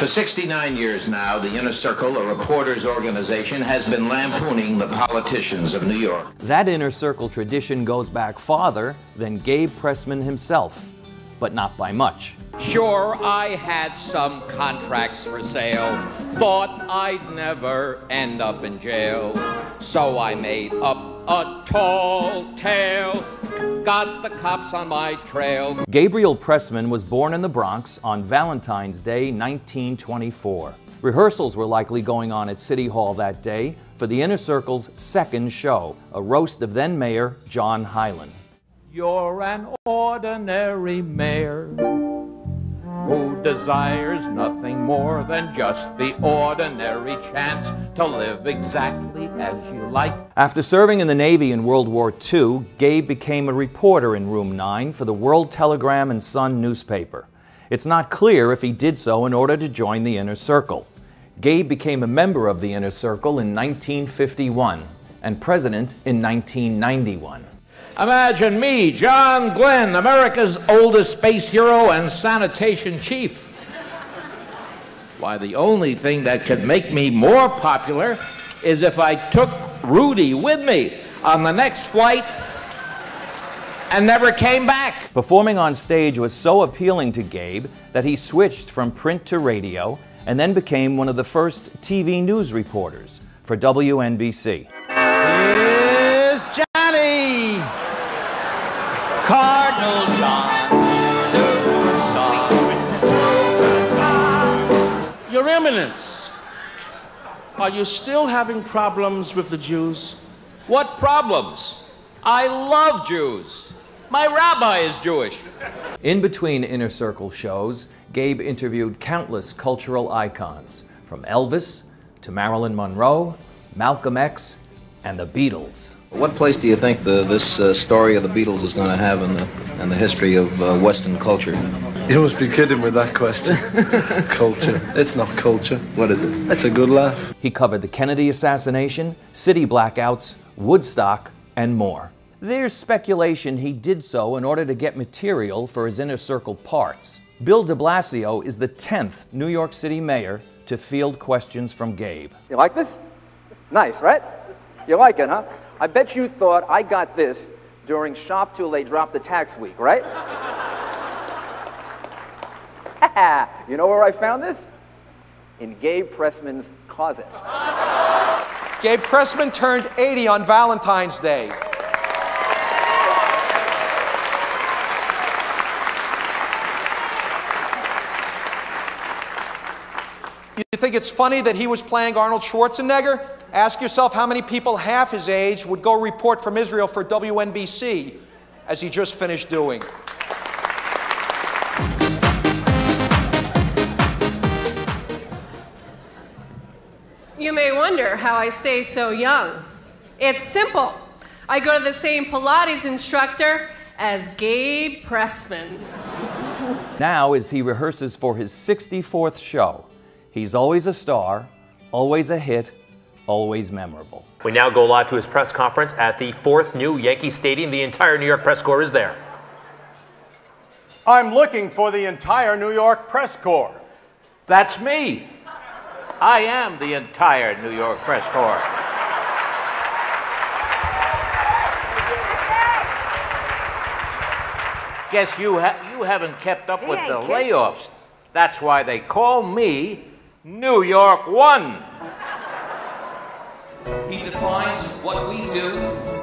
For 69 years now, the Inner Circle, a reporters organization, has been lampooning the politicians of New York. That Inner Circle tradition goes back farther than Gabe Pressman himself, but not by much. Sure, I had some contracts for sale. Thought I'd never end up in jail. So I made up a tall tale. Got the cops on my trail. Gabriel Pressman was born in the Bronx on Valentine's Day, 1924. Rehearsals were likely going on at City Hall that day for the Inner Circle's second show, a roast of then Mayor John Hylan. You're an ordinary mayor who desires nothing more than just the ordinary chance to live exactly as you like. After serving in the Navy in World War II, Gabe became a reporter in Room 9 for the World Telegram and Sun newspaper. It's not clear if he did so in order to join the Inner Circle. Gabe became a member of the Inner Circle in 1951 and president in 1991. Imagine me, John Glenn, America's oldest space hero and sanitation chief. Why, the only thing that could make me more popular is if I took Rudy with me on the next flight and never came back. Performing on stage was so appealing to Gabe that he switched from print to radio and then became one of the first TV news reporters for WNBC. Here's Johnny! Cardinal John, superstar. Your Eminence, are you still having problems with the Jews? What problems? I love Jews. My rabbi is Jewish. In between Inner Circle shows, Gabe interviewed countless cultural icons, from Elvis to Marilyn Monroe, Malcolm X, and the Beatles. What place do you think the, this uh, story of the Beatles is going to have in the, in the history of uh, Western culture? You must be kidding with that question. culture. It's not culture. What is it? It's a good laugh. He covered the Kennedy assassination, city blackouts, Woodstock, and more. There's speculation he did so in order to get material for his inner circle parts. Bill de Blasio is the 10th New York City mayor to field questions from Gabe. You like this? Nice, right? You like it, huh? I bet you thought I got this during Shop Till They Drop the Tax Week, right? you know where I found this? In Gabe Pressman's closet. Gabe Pressman turned 80 on Valentine's Day. You think it's funny that he was playing Arnold Schwarzenegger? Ask yourself how many people half his age would go report from Israel for WNBC, as he just finished doing. You may wonder how I stay so young. It's simple. I go to the same Pilates instructor as Gabe Pressman. Now, as he rehearses for his 64th show, he's always a star, always a hit, always memorable. We now go live to his press conference at the fourth new Yankee Stadium. The entire New York press corps is there. I'm looking for the entire New York press corps. That's me. I am the entire New York press corps. Guess you, ha- you haven't kept up with the layoffs. That's why they call me New York One. He defines what we do,